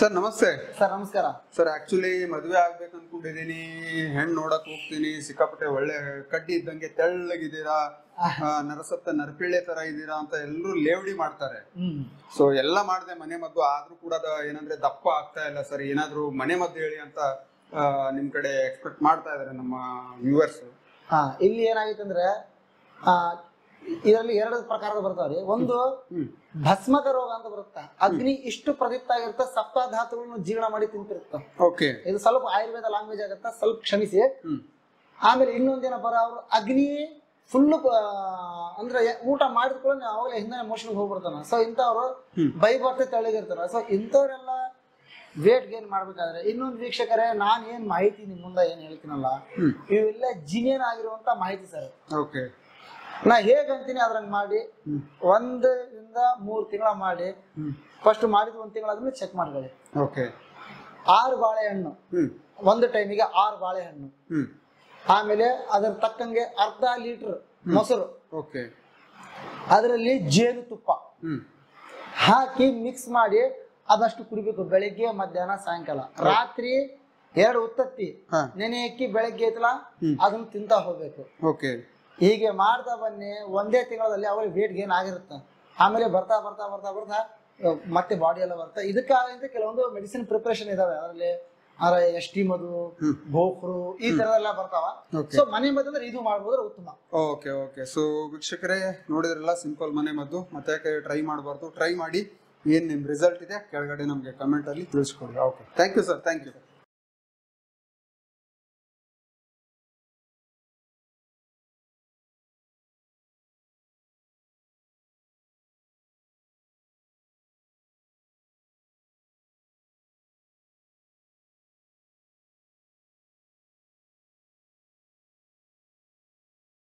Sir ನಮಸ್ತೆ. Sir ನಮಸ್ಕಾರ. Sir actually ಮದುವೆ ಆಗ್ಬೇಕು ಅನ್ಕೊಂಡಿದೀನಿ ಹೆಣ್ಣು ನೋಡಕ್ ಹೋಗ್ತೀನಿ. ಸಿಕ್ಕಾಪಟ್ಟೆ ಒಳ್ಳೆ ಕಡ್ಡಿ ಇದ್ದಂಗೆ ತೆಳ್ಳಗಿದ್ದೀರಾ? ನರಸತ್ತ ನರಪಿಳ್ಳೆ ತರ ಇದ್ದೀರಾ ಅಂತ ಎಲ್ಲರೂ ಲೇವಡಿ ಮಾಡ್ತಾರೆ. ಸೊ ಎಲ್ಲ ಮಾಡಿದೆ ಮನೆ ಮದ್ದು. ಆದ್ರೂ ಕೂಡ ಏನಂದ್ರೆ ದಪ್ಪ ಆಗ್ತಾ ಇಲ್ಲ ಸರ್. ಏನಾದ್ರೂ ಮನೆ ಮದ್ದು ಹೇಳಿ ಅಂತ ನಿಮ್ ಕಡೆ ಎಕ್ಸ್ಪೆಕ್ಟ್ ಮಾಡ್ತಾ ಇದಾರೆ ನಮ್ಮ ವ್ಯೂವರ್ಸ್ ಹಾ ಇಲ್ಲಿ ಏನಾಗಿತ್ತಂದ್ರೆ ಇದರಲ್ಲಿ ಎರಡು ಪ್ರಕಾರದ ಬರ್ತಾವ್ರಿ ಒಂದು ಭಸ್ಮಕ ರೋಗ ಅಂತ ಬರುತ್ತ. ಅಗ್ನಿ ಇಷ್ಟು ಪ್ರದೀಪ್ತ ಆಗಿರುತ್ತೆ ಸಪ್ತಧಾತುಗಳನ್ನು ಜೀರ್ಣ ಮಾಡಿ ತಿಂತಿರುತ್ತ. ಓಕೆ. ಇದು ಸ್ವಲ್ಪ ಆಯುರ್ವೇದ ಲ್ಯಾಂಗ್ವೇಜ್ ಆಗತ್ತ ಸ್ವಲ್ಪ ಕ್ಷಮಿಸಿ. ಆಮೇಲೆ ಇನ್ನೊಂದೇನಪ್ಪ ಅವ್ರು ಅಗ್ನಿ ಫುಲ್ ಅಂದ್ರೆ ಊಟ ಮಾಡಿದ ಕೂಡ ಅವಾಗಲೇ ಹಿಂದೆ ಮೋಷನ್ಗೆ ಹೋಗ್ಬಿಡ್ತಾನ. ಸೊ ಇಂಥವ್ರು ಹ್ಮ್. ಬೈ ಬರ್ತೆ ತೆಳಗಿರ್ತಾರ ಸೊ ಇಂಥವ್ರೆಲ್ಲ ವೇಟ್ ಗೇನ್ ಮಾಡ್ಬೇಕಾದ್ರೆ ಇನ್ನೊಂದು ವೀಕ್ಷಕರೇ ನಾನು ಏನ್ ಮಾಹಿತಿ ನಿಮ್ ಮುಂದೆ ಏನ್ ಹೇಳ್ತೀನಲ್ಲ ಇವೆಲ್ಲ ಜಿನಿಯನ್ ಆಗಿರುವಂತ ಮಾಹಿತಿ ಸರ್. ಓಕೆ. ನಾ ಹೇಗಂತೀನಿ ಅದ್ರಂಗ್ ಮಾಡಿ ಒಂದರಿಂದ ಮೂರು ತಿಂಗಳ ಮಾಡಿ ಫಸ್ಟ್ ಮಾಡಿದ ಒಂದ್ ತಿಂಗಳಾದ್ಮೇಲೆ ಚೆಕ್ ಮಾಡ್ಕೊಳ್ಳಿ ಓಕೆ ಆರು ಬಾಳೆಹಣ್ಣು. ಒಂದು ಟೈಮಿಗೆ ಆರು ಬಾಳೆಹಣ್ಣು. ಆಮೇಲೆ ಅದ್ರ ತಕ್ಕಂಗೆ ಅರ್ಧ ಲೀಟರ್ ಮೊಸರು. ಓಕೆ ಅದರಲ್ಲಿ ಜೇನು ತುಪ್ಪ. ಹಾಕಿ ಮಿಕ್ಸ್ ಮಾಡಿ ಅದಷ್ಟು ಕುಡಿಬೇಕು ಬೆಳಿಗ್ಗೆ ಮಧ್ಯಾಹ್ನ ಸಾಯಂಕಾಲ. ರಾತ್ರಿ ಎರಡು ಉತ್ತತ್ತಿ. ನೆನೆ ಹಾಕಿ ಬೆಳಗ್ಗೆ ಐತಲ್ಲ. ಅದನ್ನ ತಿಂತಾ ಹೋಗ್ಬೇಕು. ಓಕೆ ಹೀಗೆ ಮಾಡ್ತಾ ಬನ್ನಿ ಒಂದೇ ತಿಂಗಳಲ್ಲಿ ಅವ್ರಿಗೆ ವೇಟ್ ಗೇನ್ ಆಗಿರುತ್ತೆ. ಆಮೇಲೆ ಬರ್ತಾ ಬರ್ತಾ ಬರ್ತಾ ಬರ್ತಾ ಮತ್ತೆ ಬಾಡಿ ಎಲ್ಲ ಬರ್ತಾ. ಇದಕ್ಕಾಗಂತ ಕೆಲವೊಂದು ಮೆಡಿಸಿನ್ ಪ್ರಿಪರೇಷನ್ ಇದಾವೆ. ಅದರಲ್ಲಿ ಅಂದ್ರೆ ಹ್ಮ್. ಗೋಕ್ರು ಈ ತರದೆಲ್ಲ ಬರ್ತಾವ. ಸೊ ಮನೆ ಮದ್ದು ಅಂದ್ರೆ ಇದು ಮಾಡ್ಬೋದ್ರೆ ಉತ್ತಮ. ಓಕೆ ಓಕೆ ಸೊ ವೀಕ್ಷಕರೇ ನೋಡಿದ್ರಲ್ಲ ಸಿಂಪಲ್ ಮನೆ ಮದ್ದು. ಮತ್ತೆ ಯಾಕೆ ಟ್ರೈ ಮಾಡಬಾರ್ದು? ಟ್ರೈ ಮಾಡಿ ಏನ್ ನಿಮ್ ರಿಸಲ್ಟ್ ಇದೆ ಕೆಳಗಡೆ ನಮಗೆ ಕಮೆಂಟ್ ಅಲ್ಲಿ ತಿಳಿಸ್ಕೊಡಿ. Okay thank you sir thank you